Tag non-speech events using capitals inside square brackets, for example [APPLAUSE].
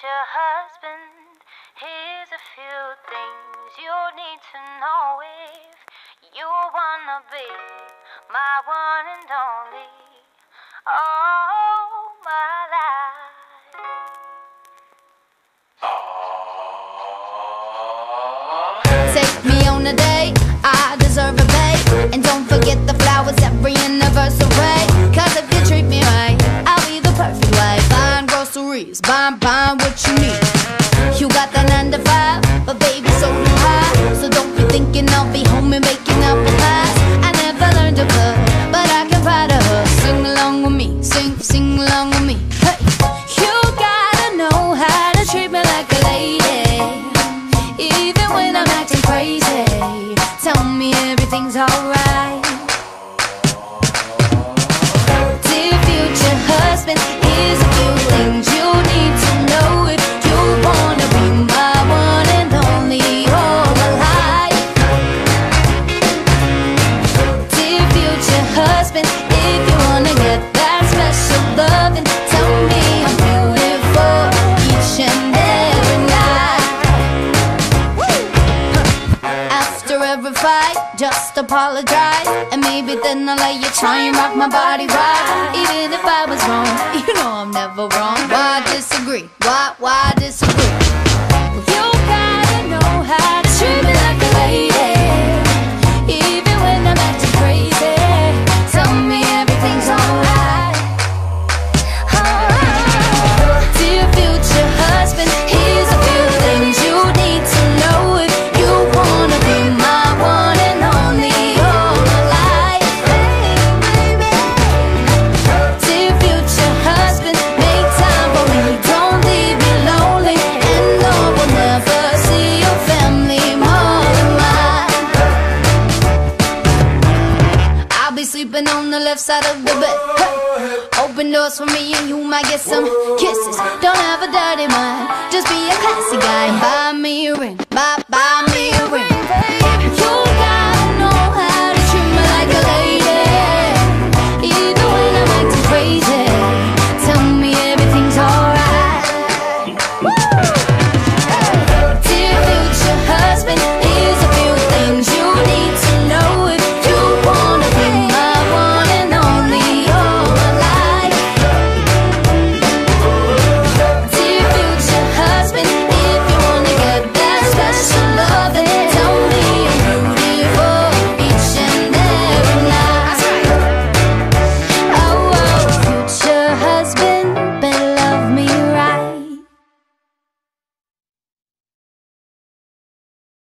your husband. Here's a few things you need to know if you wanna be my one and only. All groceries, buying, buying what you need. You got that 9 to 5, but baby, so do I. So don't be thinking I'll be home and making apple pies. I never learned to cook, but I can pie to her. Sing along with me, sing, sing along with me. Hey, you gotta know how to treat me like a lady. Even when I'm acting crazy, tell me everything's alright. Dear future husband, fight, just apologize. And maybe then I'll let you try and rock my body right. Even if I was wrong, [LAUGHS] you know I'm never wrong sleeping on the left side of the bed. Open doors for me and you might get some kisses. Don't have a dirty mind, just be a classy guy. Buy me a ring, buy